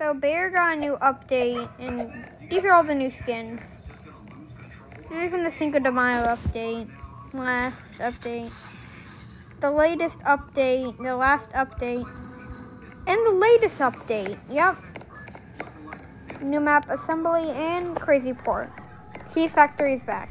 So Bear got a new update, and these are all the new skins. These are from the Cinco de Mayo update, last update, the latest update, the last update, and the latest update. Yep. New map assembly and Crazy Port. Key Factory is back.